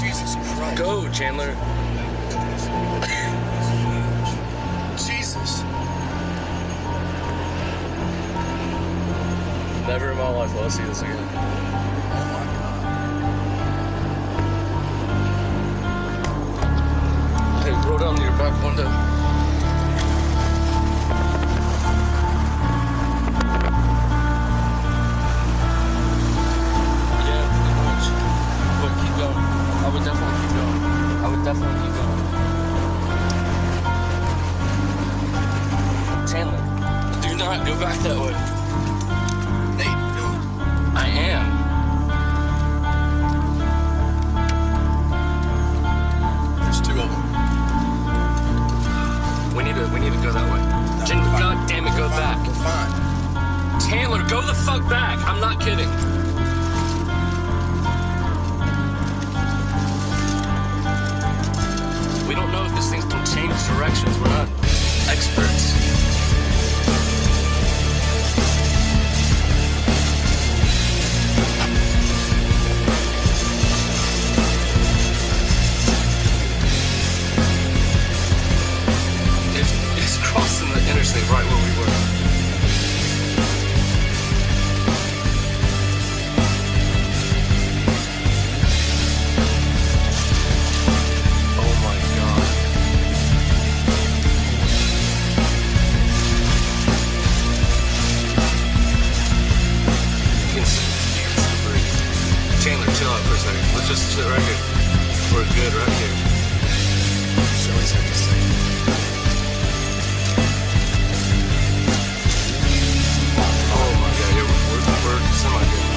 Jesus Christ. Go, Chandler. Jesus. Never in my life will I see this again. Oh hey, roll down your back window. not go back that way. Nate, do. I am. There's two of them. We need to, we need to go that way. No, Jen, God damn it, go back. We're fine. Taylor, go the fuck back. I'm not kidding. for good right here. She always had to say. Oh my god, here we're, we're, we're semi-good.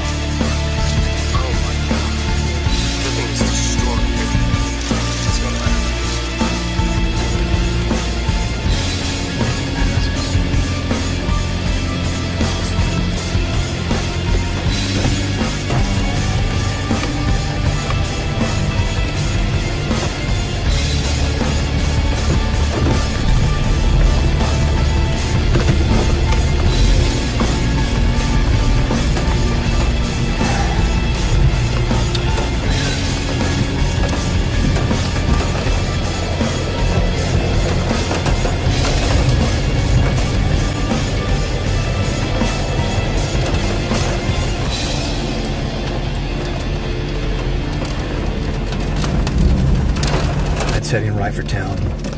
Heading right for town.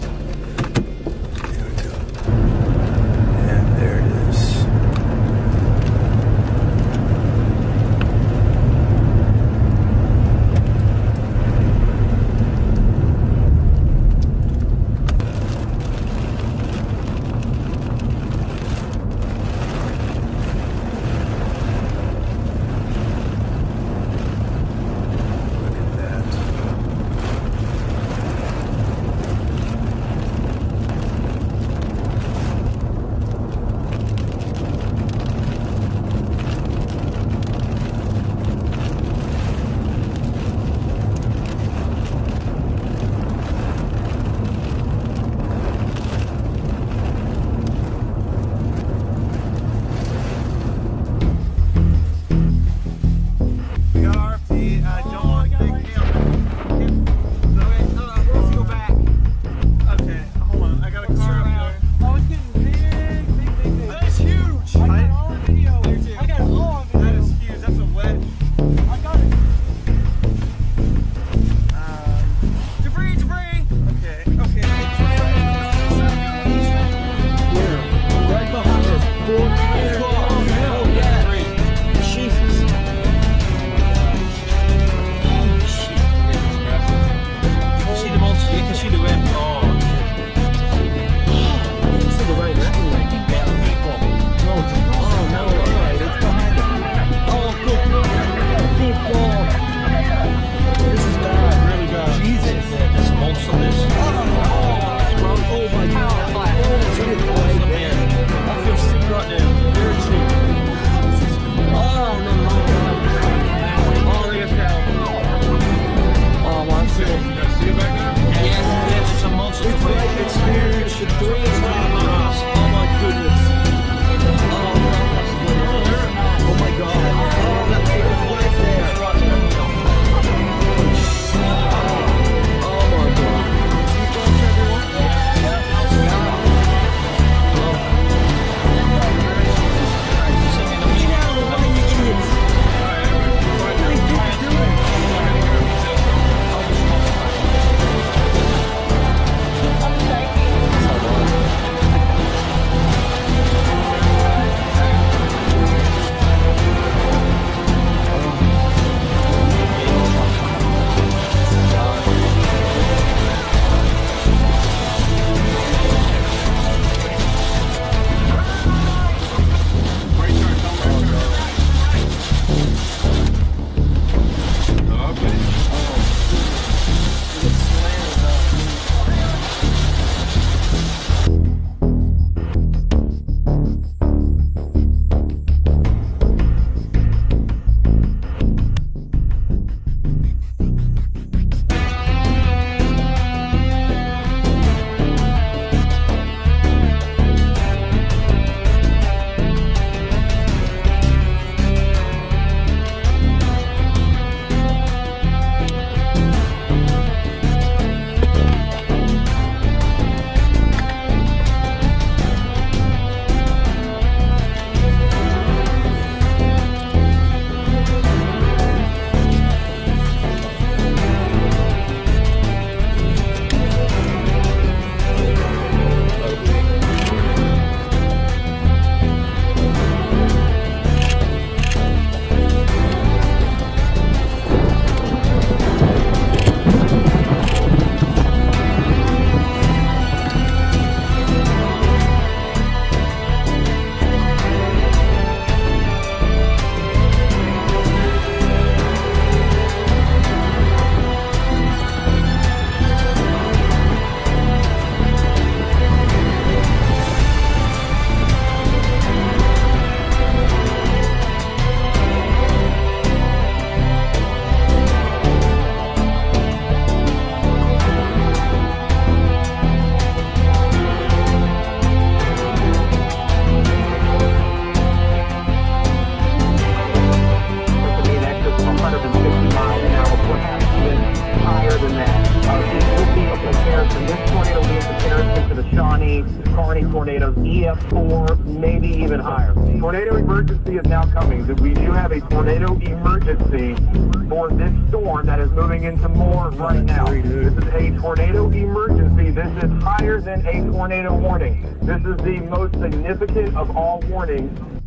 Tornado emergency is now coming. We do have a tornado emergency for this storm that is moving into Moore right now. This is a tornado emergency. This is higher than a tornado warning. This is the most significant of all warnings